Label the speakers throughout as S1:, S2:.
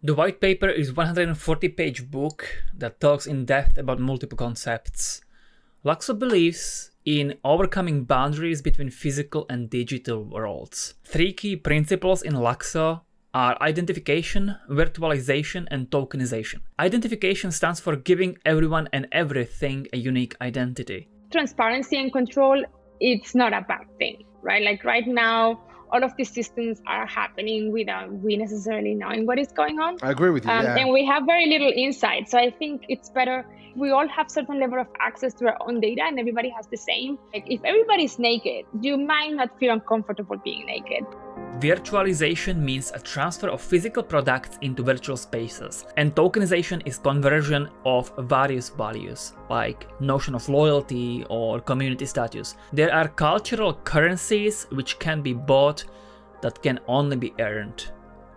S1: The white paper is 140 page book that talks in depth about multiple concepts. LUKSO believes in overcoming boundaries between physical and digital worlds. Three key principles in LUKSO are identification, virtualization, and tokenization. Identification stands for giving everyone and everything a unique identity.
S2: Transparency and control, it's not a bad thing, right? Like right now, all of these systems are happening without we necessarily knowing what is going on.
S3: I agree with you.
S2: Um,
S3: yeah.
S2: And we have very little insight. So I think it's better we all have certain level of access to our own data and everybody has the same. Like if everybody's naked, you might not feel uncomfortable being naked.
S1: Virtualization means a transfer of physical products into virtual spaces, and tokenization is conversion of various values, like notion of loyalty or community status. There are cultural currencies which can be bought that can only be earned.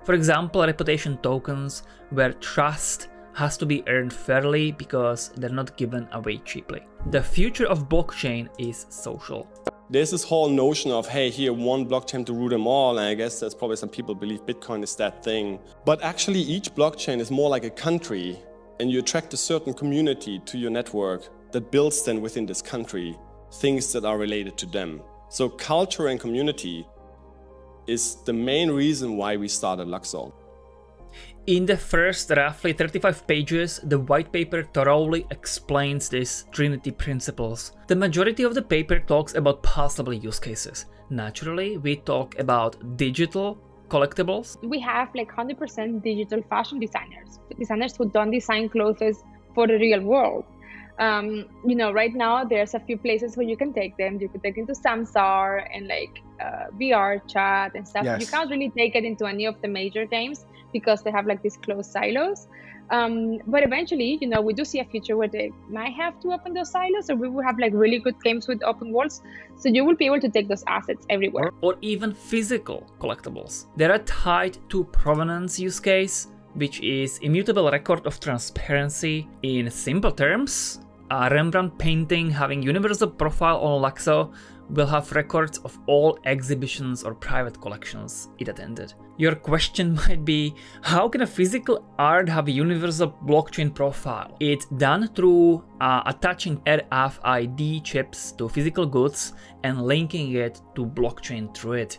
S1: For example, reputation tokens, where trust has to be earned fairly because they're not given away cheaply. The future of blockchain is social
S4: there's this whole notion of, hey, here, one blockchain to rule them all. And I guess there's probably some people believe Bitcoin is that thing. But actually, each blockchain is more like a country, and you attract a certain community to your network that builds then within this country things that are related to them. So culture and community is the main reason why we started LUKSO.
S1: In the first roughly 35 pages, the white paper thoroughly explains these Trinity principles. The majority of the paper talks about possible use cases. Naturally, we talk about digital collectibles.
S2: We have like 100% digital fashion designers, designers who don't design clothes for the real world. Um, you know, right now there's a few places where you can take them. You could take into Sansar and like uh, VR chat and stuff.
S3: Yes.
S2: You can't really take it into any of the major games because they have like these closed silos. Um, but eventually, you know, we do see a future where they might have to open those silos, or we will have like really good games with open worlds. So you will be able to take those assets everywhere.
S1: Or, or even physical collectibles. They are tied to provenance use case, which is immutable record of transparency. In simple terms, a Rembrandt painting having universal profile on LUKSO will have records of all exhibitions or private collections it attended. Your question might be, how can a physical art have a universal blockchain profile? It's done through uh, attaching RFID chips to physical goods and linking it to blockchain through it.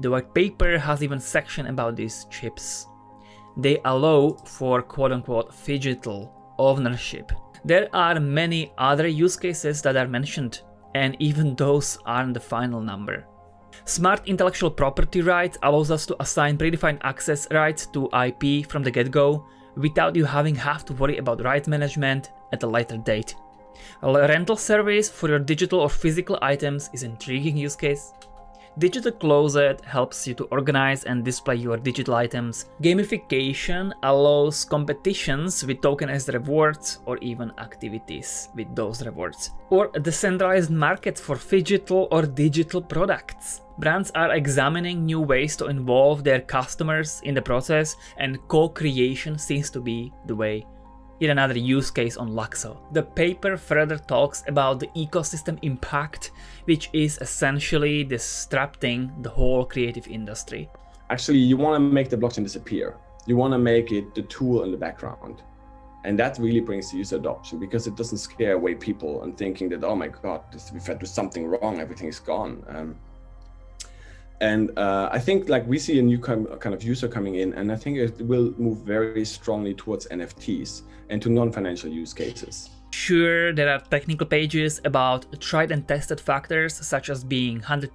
S1: The white paper has even section about these chips. They allow for quote-unquote digital ownership. There are many other use cases that are mentioned and even those aren't the final number. Smart intellectual property rights allows us to assign predefined access rights to IP from the get-go without you having have to worry about rights management at a later date. A rental service for your digital or physical items is an intriguing use case. Digital Closet helps you to organize and display your digital items. Gamification allows competitions with tokenized rewards or even activities with those rewards. Or decentralized markets for phygital or digital products. Brands are examining new ways to involve their customers in the process and co-creation seems to be the way Yet another use case on LUKSO. The paper further talks about the ecosystem impact, which is essentially disrupting the whole creative industry.
S4: Actually, you want to make the blockchain disappear. You want to make it the tool in the background. And that really brings user adoption because it doesn't scare away people and thinking that, oh my God, if I do something wrong, everything is gone. Um, and uh, I think like we see a new kind of user coming in, and I think it will move very strongly towards NFTs and to non-financial use cases.
S1: Sure, there are technical pages about tried and tested factors such as being 100%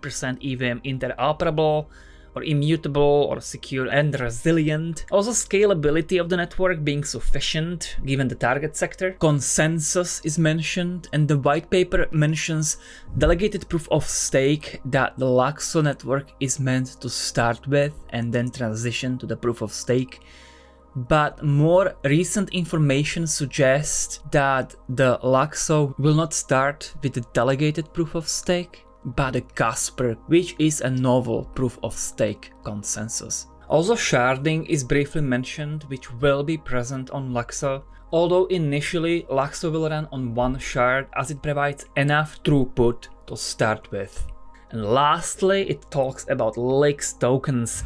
S1: EVM interoperable, or immutable or secure and resilient. Also scalability of the network being sufficient given the target sector. Consensus is mentioned and the white paper mentions delegated proof of stake that the LUKSO network is meant to start with and then transition to the proof of stake but more recent information suggests that the LUKSO will not start with the delegated proof of stake, but a Casper, which is a novel proof of stake consensus. Also sharding is briefly mentioned which will be present on LUKSO, although initially LUKSO will run on one shard as it provides enough throughput to start with. And lastly, it talks about LYX tokens.